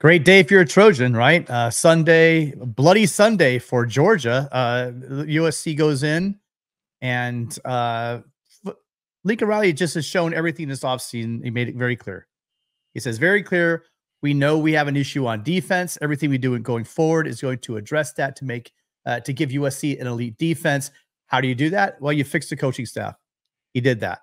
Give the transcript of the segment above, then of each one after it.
Great day if you're a Trojan, right? Uh, Sunday, bloody Sunday for Georgia. Uh, USC goes in, and uh, Lincoln Riley just has shown everything this offseason. He made it very clear. He says very clear. We know we have an issue on defense. Everything we do going forward is going to address that to make uh, to give USC an elite defense. How do you do that? Well, you fix the coaching staff. He did that.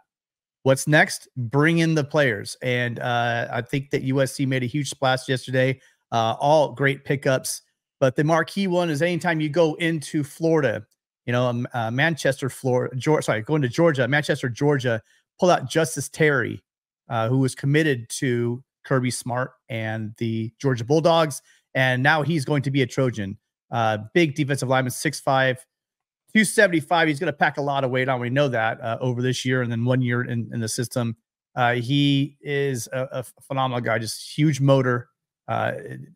What's next? Bring in the players. And uh, I think that USC made a huge splash yesterday. Uh, all great pickups. But the marquee one is anytime you go into Florida, you know, um, uh, Manchester, Florida, Georgia, sorry, going to Georgia, Manchester, Georgia, pull out Justice Terry, uh, who was committed to Kirby Smart and the Georgia Bulldogs. And now he's going to be a Trojan. Uh, big defensive lineman, 6'5, 275. He's going to pack a lot of weight on. We know that uh, over this year and then one year in, in the system. Uh, he is a, a, phenomenal guy, just huge motor. Uh,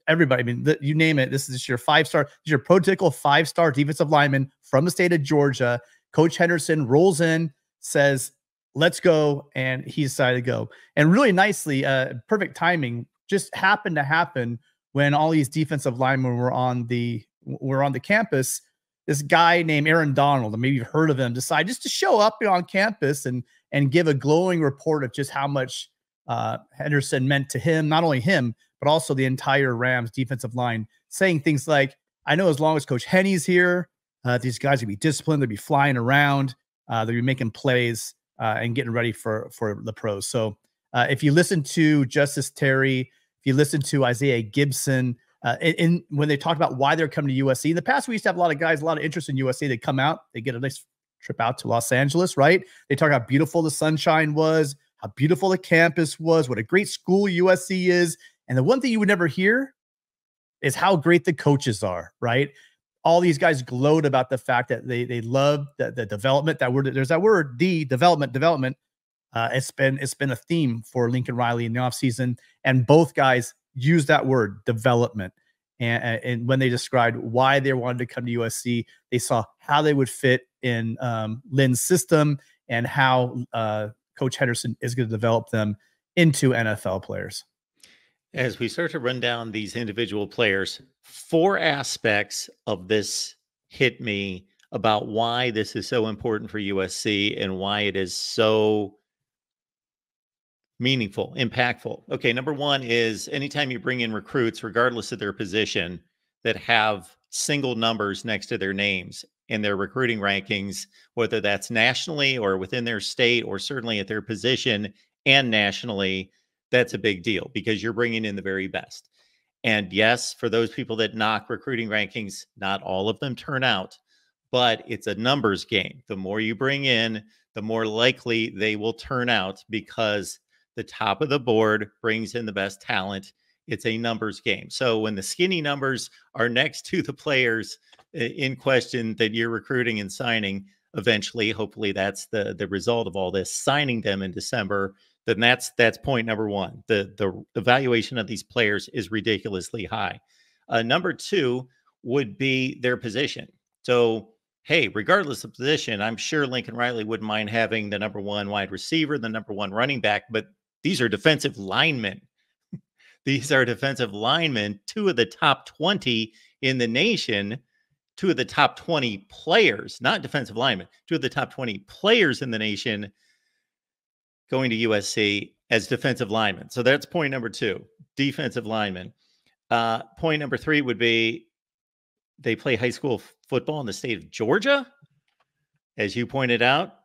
everybody, I mean, the, you name it. This is your five star, your prototypical five star defensive lineman from the state of Georgia. Coach Henderson rolls in, says, "Let's go," and he decided to go. And really nicely, uh, perfect timing, just happened to happen when all these defensive linemen were on the were on the campus this guy named Aaron Donald, and maybe you've heard of him, decide just to show up on campus and and give a glowing report of just how much uh, Henderson meant to him, not only him, but also the entire Rams defensive line, saying things like, I know as long as Coach Henny's here, uh, these guys will be disciplined, they'll be flying around, uh, they'll be making plays uh, and getting ready for, for the pros. So uh, if you listen to Justice Terry, if you listen to Isaiah Gibson, uh, in, when they talked about why they're coming to USC. In the past, we used to have a lot of guys, a lot of interest in USC. They come out, they get a nice trip out to Los Angeles, right? They talk how beautiful the sunshine was, how beautiful the campus was, what a great school USC is. And the one thing you would never hear is how great the coaches are, right? All these guys gloat about the fact that they they love the, the development. That word, there's that word, the development, development. Uh, it's been it's been a theme for Lincoln Riley in the offseason. And both guys use that word development. And, and when they described why they wanted to come to USC, they saw how they would fit in um, Lynn's system and how uh, Coach Henderson is going to develop them into NFL players. As we start to run down these individual players, four aspects of this hit me about why this is so important for USC and why it is so meaningful, impactful. Okay, number one is anytime you bring in recruits, regardless of their position, that have single numbers next to their names in their recruiting rankings, whether that's nationally or within their state or certainly at their position and nationally, that's a big deal because you're bringing in the very best. And yes, for those people that knock recruiting rankings, not all of them turn out, but it's a numbers game. The more you bring in, the more likely they will turn out because the top of the board brings in the best talent. It's a numbers game. So when the skinny numbers are next to the players in question that you're recruiting and signing, eventually, hopefully that's the the result of all this, signing them in December, then that's that's point number one. The the evaluation of these players is ridiculously high. Uh, number two would be their position. So hey, regardless of position, I'm sure Lincoln Riley wouldn't mind having the number one wide receiver, the number one running back, but these are defensive linemen. These are defensive linemen, two of the top 20 in the nation, two of the top 20 players, not defensive linemen, two of the top 20 players in the nation going to USC as defensive linemen. So that's point number two defensive linemen. Uh, point number three would be they play high school football in the state of Georgia. As you pointed out,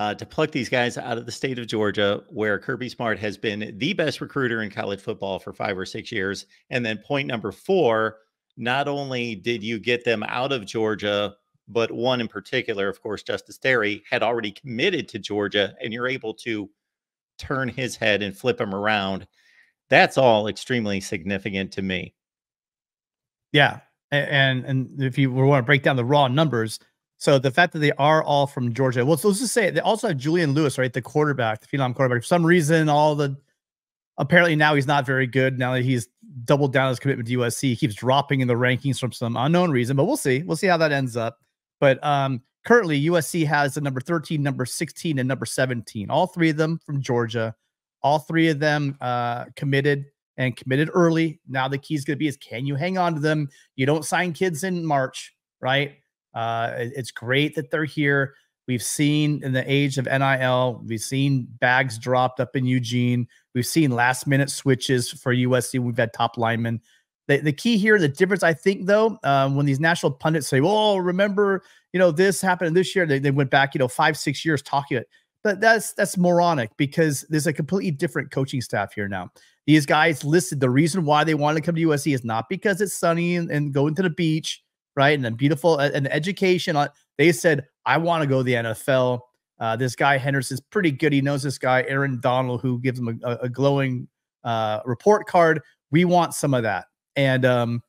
uh, to pluck these guys out of the state of Georgia, where Kirby Smart has been the best recruiter in college football for five or six years. And then point number four, not only did you get them out of Georgia, but one in particular, of course, Justice Terry had already committed to Georgia, and you're able to turn his head and flip him around. That's all extremely significant to me. Yeah, and and if you want to break down the raw numbers, so the fact that they are all from Georgia, well, so let's just say they also have Julian Lewis, right? The quarterback, the phenom quarterback. For some reason, all the apparently now he's not very good. Now that he's doubled down his commitment to USC, he keeps dropping in the rankings from some unknown reason. But we'll see. We'll see how that ends up. But um, currently, USC has the number 13, number 16, and number 17. All three of them from Georgia. All three of them uh, committed and committed early. Now the key is going to be is can you hang on to them? You don't sign kids in March, right? Uh, it's great that they're here. We've seen in the age of NIL, we've seen bags dropped up in Eugene. We've seen last minute switches for USC. We've had top linemen. The, the key here, the difference, I think, though, um, when these national pundits say, "Oh, remember, you know, this happened this year," they, they went back, you know, five, six years talking it. But that's that's moronic because there's a completely different coaching staff here now. These guys listed the reason why they want to come to USC is not because it's sunny and, and going to the beach, right? And then beautiful and education. They said, I want to go to the NFL. Uh, this guy Henderson's pretty good. He knows this guy Aaron Donald, who gives him a, a glowing uh, report card. We want some of that, and um,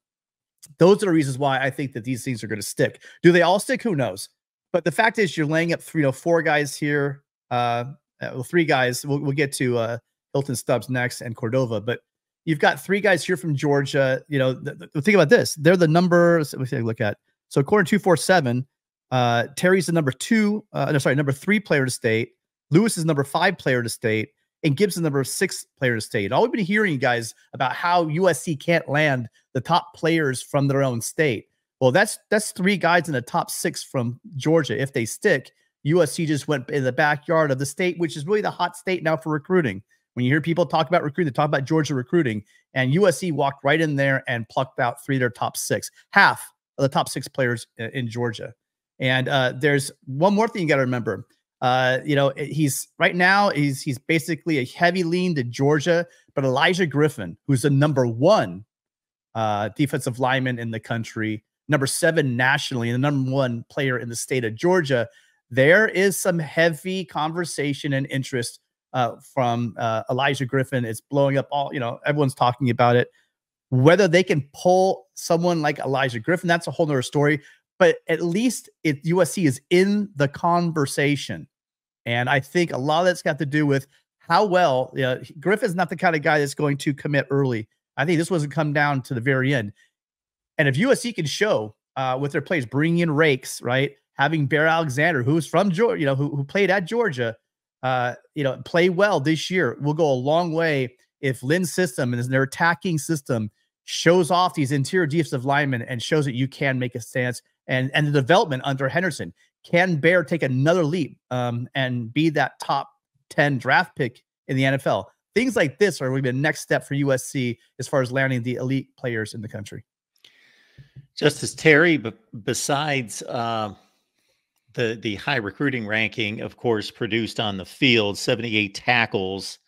those are the reasons why I think that these things are going to stick. Do they all stick? Who knows? But the fact is, you're laying up three, you know, four guys here. Uh, uh well, three guys. We'll, we'll get to uh, Hylton Stubbs next and Cordova, but you've got three guys here from Georgia. You know, the, the, think about this. They're the number. Let me take a look at. So according to two four seven, uh, Terry's the number two, uh, no, sorry, number three player to state. Lewis is number five player to state, and Gibson is number six player to state. All we've been hearing, guys, about how USC can't land the top players from their own state. Well, that's that's three guys in the top six from Georgia. If they stick, USC just went in the backyard of the state, which is really the hot state now for recruiting. When you hear people talk about recruiting, they talk about Georgia recruiting, and USC walked right in there and plucked out three of their top six, half of the top six players in Georgia. And uh, there's one more thing you got to remember. Uh, you know, he's right now he's he's basically a heavy lean to Georgia, but Elijah Griffin, who's the number one uh, defensive lineman in the country, number seven nationally, and the number one player in the state of Georgia, there is some heavy conversation and interest uh, from uh, Elijah Griffin. It's blowing up all, you know, everyone's talking about it. Whether they can pull someone like Elijah Griffin, that's a whole nother story but at least it USC is in the conversation. And I think a lot of that's got to do with how well you know, Griffin's not the kind of guy that's going to commit early. I think this wasn't come down to the very end. And if USC can show uh, with their plays, bringing in rakes, right? Having Bear Alexander, who's from Georgia, you know, who, who played at Georgia, uh, you know, play well this year, will go a long way if Lynn's system and their attacking system shows off these interior defensive linemen and shows that you can make a stance and and the development under Henderson. Can Bear take another leap um, and be that top 10 draft pick in the NFL? Things like this are going to be the next step for USC as far as landing the elite players in the country. Justice Terry, but besides uh, the the high recruiting ranking, of course, produced on the field, 78 tackles,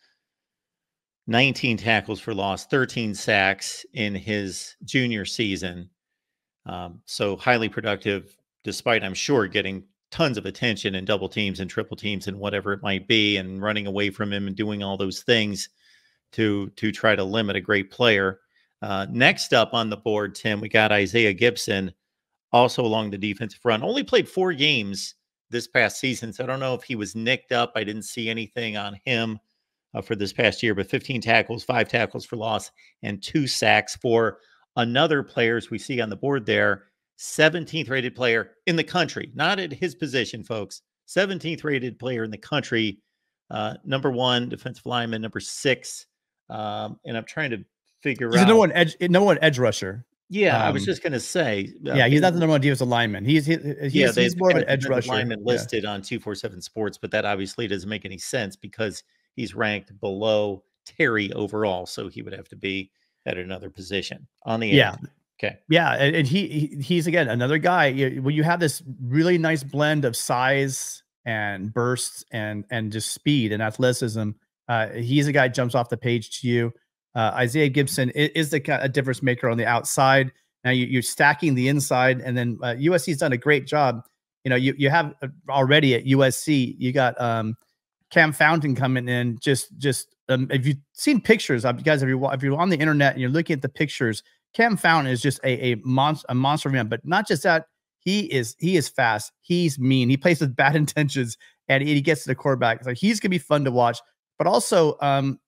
19 tackles for loss, 13 sacks in his junior season. Um, so highly productive, despite I'm sure getting tons of attention and double teams and triple teams and whatever it might be, and running away from him and doing all those things to to try to limit a great player. Uh, next up on the board, Tim, we got Isaiah Gibson, also along the defensive front. Only played four games this past season, so I don't know if he was nicked up. I didn't see anything on him uh, for this past year, but 15 tackles, five tackles for loss, and two sacks for another players we see on the board there, 17th rated player in the country, not at his position, folks. 17th rated player in the country, uh, number one defensive lineman, number six. Um, and I'm trying to figure he's out. no one edge, no one edge rusher. Yeah, um, I was um, just gonna say. Uh, yeah, he's not the number one defensive lineman. He's he, he's, yeah, he's more of an edge rusher. Lineman listed yeah. on two four seven Sports, but that obviously doesn't make any sense because he's ranked below Terry overall, so he would have to be at another position on the yeah. End. Okay. Yeah, and, and he, he, he's again another guy. You, when you have this really nice blend of size and bursts and and just speed and athleticism, uh, he's a guy jumps off the page to you. Uh, Isaiah Gibson is, the a difference maker on the outside. Now you, are stacking the inside, and then uh, USC's done a great job. You know, you you have uh, already at USC, you got um, Cam Fountain coming in, just just um, if you've seen pictures of you guys, if you're if you're on the internet and you're looking at the pictures, Cam Fountain is just a a monster a monster man. But not just that, he is he is fast. He's mean. He plays with bad intentions, and he gets to the quarterback. So he's gonna be fun to watch. But also, um,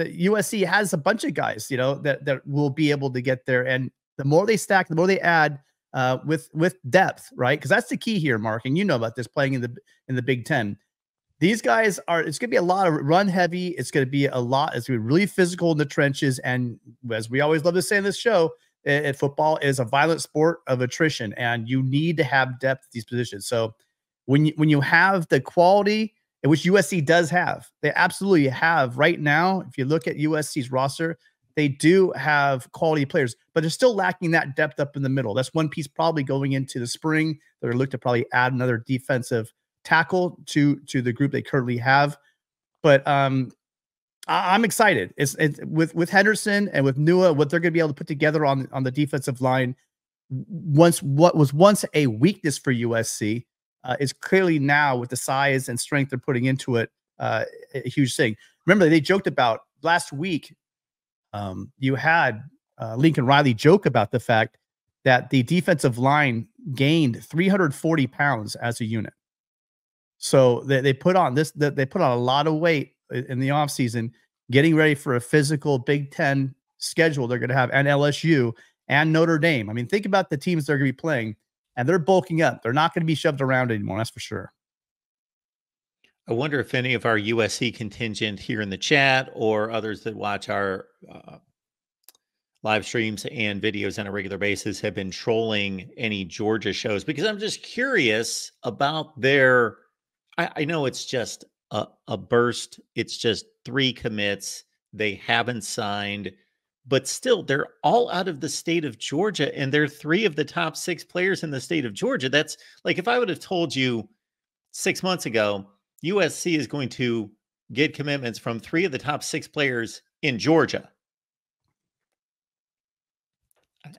the USC has a bunch of guys, you know, that that will be able to get there. And the more they stack, the more they add uh, with with depth, right? Because that's the key here, Mark. And you know about this playing in the in the Big Ten these guys are it's going to be a lot of run heavy it's going to be a lot it's going to be really physical in the trenches and as we always love to say in this show it, it, football is a violent sport of attrition and you need to have depth at these positions so when you when you have the quality which USC does have they absolutely have right now if you look at USC's roster they do have quality players but they're still lacking that depth up in the middle that's one piece probably going into the spring they're look to probably add another defensive tackle to to the group they currently have. But um, I, am excited. It's, it's with with Henderson and with Nua, what they're going to be able to put together on on the defensive line. Once what was once a weakness for USC uh, is clearly now with the size and strength they're putting into it uh, a huge thing. Remember, they joked about last week. Um, you had uh, Lincoln Riley joke about the fact that the defensive line gained 340 pounds as a unit. So they, they put on this, they put on a lot of weight in the offseason, getting ready for a physical Big Ten schedule they're going to have and LSU and Notre Dame. I mean, think about the teams they're going to be playing, and they're bulking up. They're not going to be shoved around anymore. That's for sure. I wonder if any of our USC contingent here in the chat or others that watch our uh, live streams and videos on a regular basis have been trolling any Georgia shows because I'm just curious about their I, I know it's just a, a burst. It's just three commits. They haven't signed, but still, they're all out of the state of Georgia, and they're three of the top six players in the state of Georgia. That's like if I would have told you six months ago, USC is going to get commitments from three of the top six players in Georgia.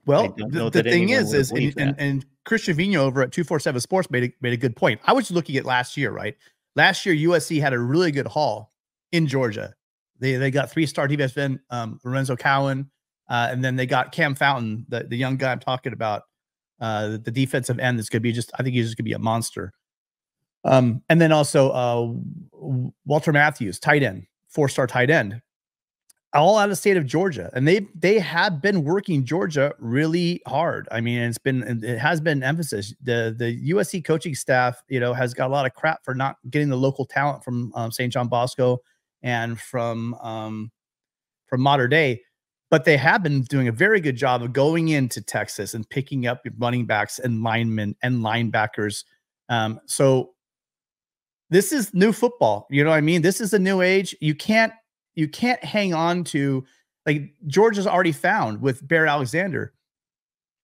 Well, the, the thing is, is and, and, and, Chris Trevino over at 247 Sports made a, made a good point. I was looking at last year, right? Last year, USC had a really good haul in Georgia. They they got three star defense end um, Lorenzo Cowan, uh, and then they got Cam Fountain, the, the young guy I'm talking about, uh, the, the defensive end that's going to be just, I think he's just going to be a monster. Um, and then also uh, Walter Matthews, tight end, four star tight end all out of state of Georgia, and they they have been working Georgia really hard. I mean, it's been it has been emphasis. The the USC coaching staff, you know, has got a lot of crap for not getting the local talent from um, St. John Bosco and from um, from Mater Dei. but they have been doing a very good job of going into Texas and picking up running backs and linemen and linebackers. Um, so this is new football. You know what I mean? This is a new age. You can't you can't hang on to like Georgia's already found with Bear Alexander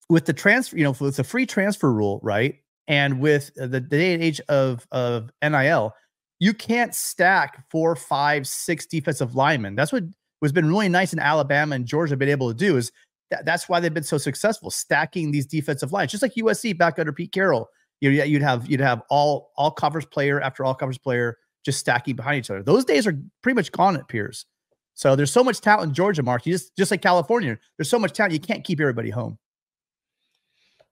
with the transfer, you know, with the free transfer rule, right? And with the, the day and age of of NIL, you can't stack four, five, six defensive linemen. That's what has been really nice in Alabama and Georgia been able to do is that, that's why they've been so successful stacking these defensive lines, just like USC back under Pete Carroll. You know, you'd have you'd have all all covers player after all covers player just stacking behind each other. Those days are pretty much gone at Pierce. So there's so much talent in Georgia, Mark. You just just like California, there's so much talent you can't keep everybody home.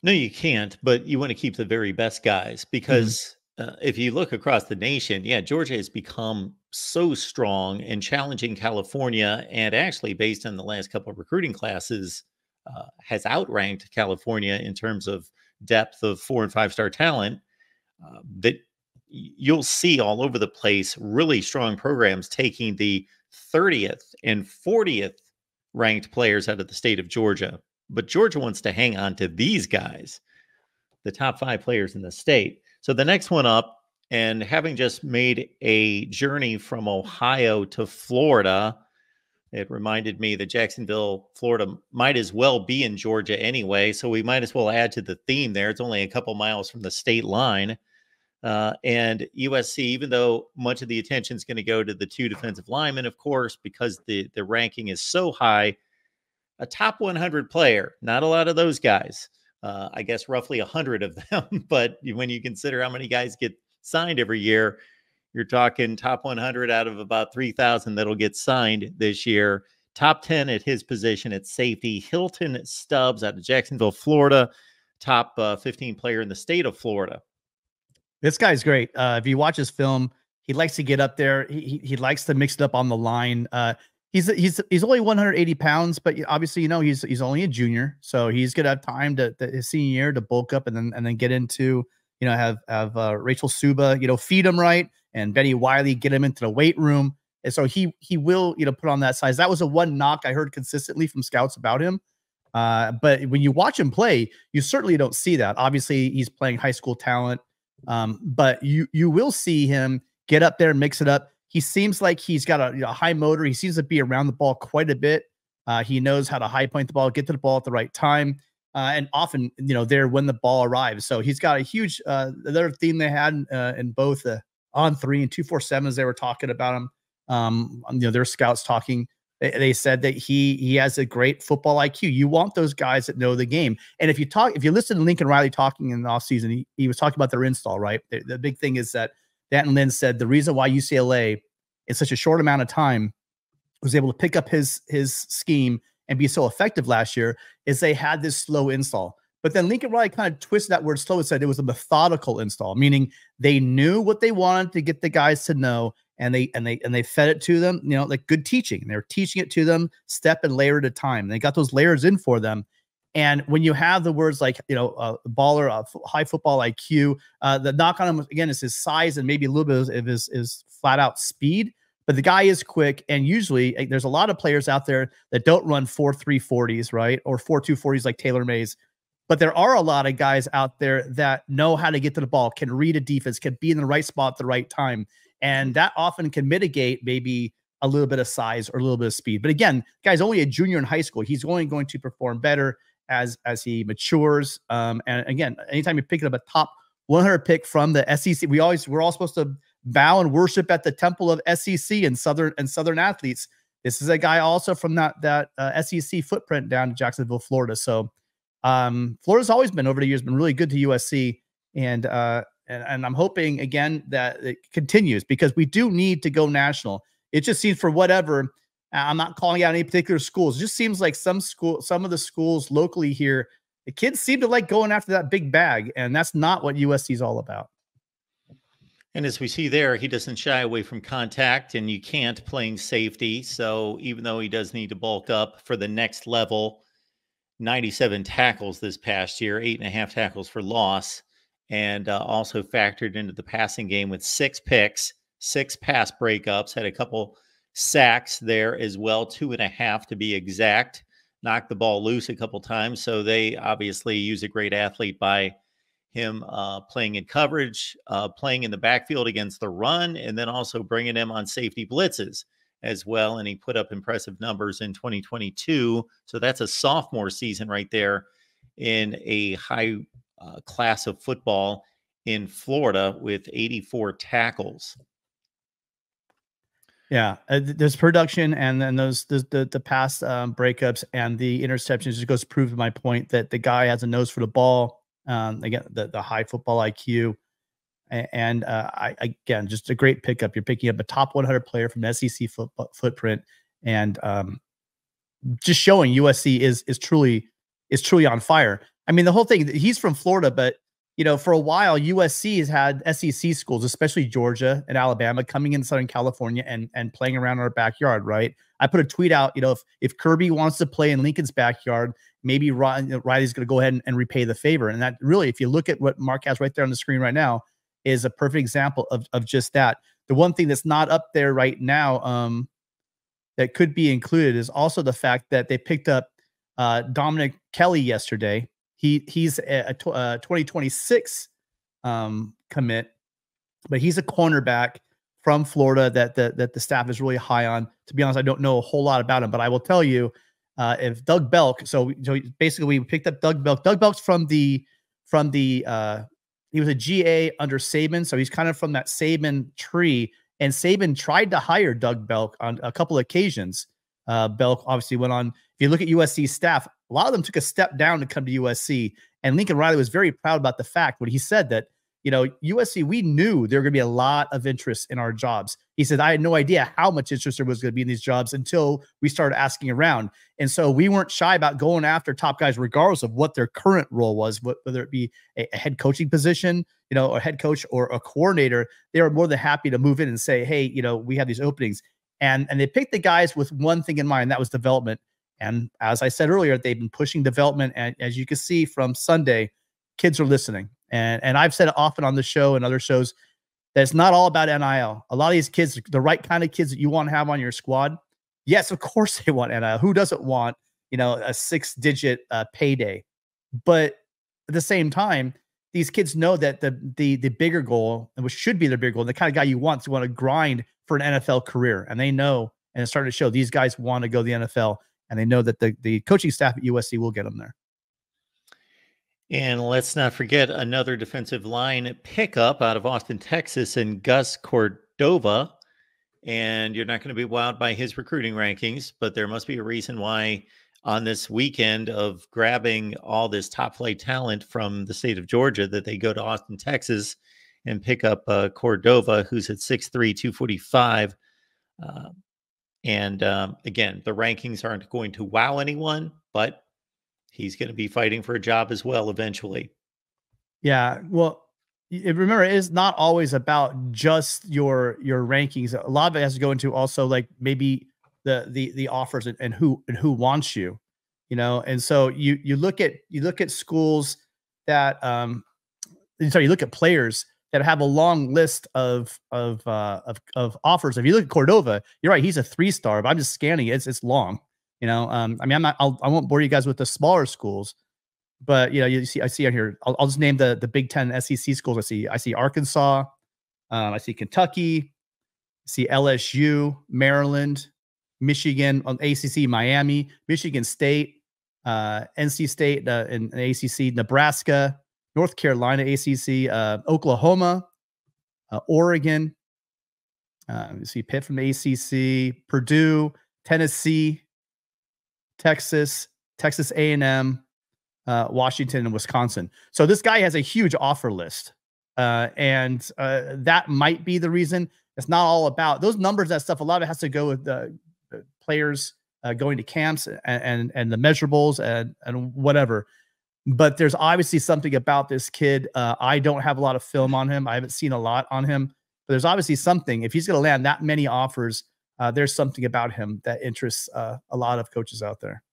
No, you can't. But you want to keep the very best guys mm-hmm. because mm-hmm. Uh, if you look across the nation, yeah, Georgia has become so strong and challenging California, and actually, based on the last couple of recruiting classes, uh, has outranked California in terms of depth of four and five star talent. Uh, that you'll see all over the place really strong programs taking the 30th and 40th ranked players out of the state of Georgia. But Georgia wants to hang on to these guys, the top five players in the state. So the next one up, and having just made a journey from Ohio to Florida, it reminded me that Jacksonville, Florida might as well be in Georgia anyway. So we might as well add to the theme there. It's only a couple miles from the state line. Uh, and USC, even though much of the attention is going to go to the two defensive linemen, of course, because the the ranking is so high, a top 100 player, not a lot of those guys. Uh, I guess roughly 100 of them. but when you consider how many guys get signed every year, you're talking top 100 out of about 3,000 that'll get signed this year. Top 10 at his position at safety, Hylton Stubbs out of Jacksonville, Florida, top uh, 15 player in the state of Florida. This guy's great. Uh, if you watch his film, he likes to get up there. He, he, he likes to mix it up on the line. Uh, he's he's he's only 180 pounds, but obviously you know he's he's only a junior, so he's gonna have time to, to his senior year to bulk up and then and then get into you know, have have uh, Rachel Suba, you know, feed him right, and Bennie Wylie get him into the weight room, and so he he will, you know, put on that size. That was a one knock I heard consistently from scouts about him. Uh, but when you watch him play, you certainly don't see that. Obviously, he's playing high school talent, um, but you you will see him get up there mix it up. He seems like he's got a you know, high motor. He seems to be around the ball quite a bit. Uh, he knows how to high point the ball, get to the ball at the right time, uh, and often you know there when the ball arrives. So he's got a huge. Uh, other theme they had uh, in both the on three and two four sevens. They were talking about him. Um, you know, their scouts talking. They, they said that he he has a great football IQ. You want those guys that know the game. And if you talk, if you listen to Lincoln Riley talking in the offseason, he, he was talking about their install, right? The, the big thing is that D'Anton Lynn said the reason why UCLA in such a short amount of time was able to pick up his his scheme and be so effective last year is they had this slow install. But then Lincoln Riley kind of twisted that word slow and said it was a methodical install, meaning they knew what they wanted to get the guys to know, and they and they and they fed it to them, you know, like good teaching. They were teaching it to them step and layer at a time. They got those layers in for them. And when you have the words like, you know, uh, baller, uh, high football IQ, uh, the knock on him again is his size and maybe a little bit of his, his flat out speed. But the guy is quick, and usually eh, there's a lot of players out there that don't run four three forties, right, or four two forties like Taylor Mays. But there are a lot of guys out there that know how to get to the ball, can read a defense, can be in the right spot at the right time, and that often can mitigate maybe a little bit of size or a little bit of speed. But again, guy's only a junior in high school. He's only going to perform better as as he matures. Um, and again, anytime you pick up a top 100 pick from the SEC, we always we're all supposed to bow and worship at the temple of SEC and Southern and Southern athletes. This is a guy also from that that uh, SEC footprint down in Jacksonville, Florida. So um, Florida's always been over the years been really good to USC, and uh, and, and I'm hoping again that it continues because we do need to go national. It just seems for whatever. I'm not calling out any particular schools. It just seems like some school, some of the schools locally here, the kids seem to like going after that big bag, and that's not what USC is all about. And as we see there, he doesn't shy away from contact, and you can't playing safety. So even though he does need to bulk up for the next level, 97 tackles this past year, eight and a half tackles for loss, and uh, also factored into the passing game with six picks, six pass breakups, had a couple sacks there as well, two and a half to be exact. Knocked the ball loose a couple times. So they obviously use a great athlete by him uh, playing in coverage, uh, playing in the backfield against the run, and then also bringing him on safety blitzes as well. And he put up impressive numbers in 2022. So that's a sophomore season right there in a high uh, class of football in Florida with 84 tackles. Yeah, uh, there's production, and then those the the, the pass um, breakups and the interceptions just goes to prove my point that the guy has a nose for the ball um, again, the, the high football IQ. And uh, I, again, just a great pickup. You're picking up a top 100 player from SEC foot, footprint, and um, just showing USC is is truly is truly on fire. I mean, the whole thing. He's from Florida, but you know, for a while, USC has had SEC schools, especially Georgia and Alabama, coming in Southern California and and playing around our backyard. Right? I put a tweet out. You know, if if Kirby wants to play in Lincoln's backyard, maybe Riley's going to go ahead and, and, repay the favor. And that really, if you look at what Mark has right there on the screen right now, is a perfect example of, of just that. The one thing that's not up there right now um, that could be included is also the fact that they picked up uh, Dominic Kelly yesterday. He he's a, a, a 2026 um, commit, but he's a cornerback from Florida that the, that the staff is really high on. To be honest, I don't know a whole lot about him, but I will tell you uh, if Doug Belk, so, so basically we picked up Doug Belk. Doug Belk's from the from the uh, he was a GA under Saban, so he's kind of from that Saban tree. And Saban tried to hire Doug Belk on a couple of occasions. Uh, Belk obviously went on. If you look at USC staff, a lot of them took a step down to come to USC. And Lincoln Riley was very proud about the fact when he said that you know, USC, we knew there were going to be a lot of interest in our jobs. He said, I had no idea how much interest there was going to be in these jobs until we started asking around. And so we weren't shy about going after top guys, regardless of what their current role was, whether it be a, a head coaching position, you know, a head coach or a coordinator. They were more than happy to move in and say, hey, you know, we have these openings. And, and they picked the guys with one thing in mind that was development. And as I said earlier, they've been pushing development. And as you can see from Sunday, kids are listening And and I've said it often on the show and other shows that it's not all about NIL. A lot of these kids, the right kind of kids that you want to have on your squad, yes, of course they want NIL. Who doesn't want you know a six digit uh, payday? But at the same time, these kids know that the the the bigger goal, which should be their bigger goal, the kind of guy you want to want to grind for an NFL career, and they know, and it's starting to show these guys want to go to the NFL, and they know that the the coaching staff at USC will get them there. And let's not forget another defensive line pickup out of Austin, Texas, and Gus Cordova. And you're not going to be wowed by his recruiting rankings, but there must be a reason why on this weekend of grabbing all this top flight talent from the state of Georgia that they go to Austin, Texas and pick up uh, Cordova, who's at 6'3, 245. Uh, and um, again, the rankings aren't going to wow anyone, but he's going to be fighting for a job as well eventually. Yeah. Well, remember it is not always about just your your rankings a lot of it has to go into also like maybe the the the offers and, and who and who wants you you know and so you you look at you look at schools that um sorry you look at players that have a long list of of uh of, of offers if you look at cordova you're right he's a three star but i'm just scanning it it's, it's long you know, um, I mean, I'm not, I'll, I won't bore you guys with the smaller schools, but you know, you see, I see on here, I'll, I'll just name the the Big Ten SEC schools. I see, I see Arkansas, um, I see Kentucky, I see LSU, Maryland, Michigan, on um, ACC, Miami, Michigan State, uh, NC State, uh, in, in ACC, Nebraska, North Carolina, ACC, uh, Oklahoma, uh, Oregon. Uh, you see Pitt from the ACC, Purdue, Tennessee, Texas, Texas A&M, uh, Washington, and Wisconsin. So this guy has a huge offer list, uh, and uh, that might be the reason. It's not all about those numbers. That stuff. A lot of it has to go with the, players going to camps and, and and the measurables and and whatever. But there's obviously something about this kid. Uh, I don't have a lot of film on him. I haven't seen a lot on him. But there's obviously something. If he's going to land that many offers uh, there's something about him that interests uh, a lot of coaches out there.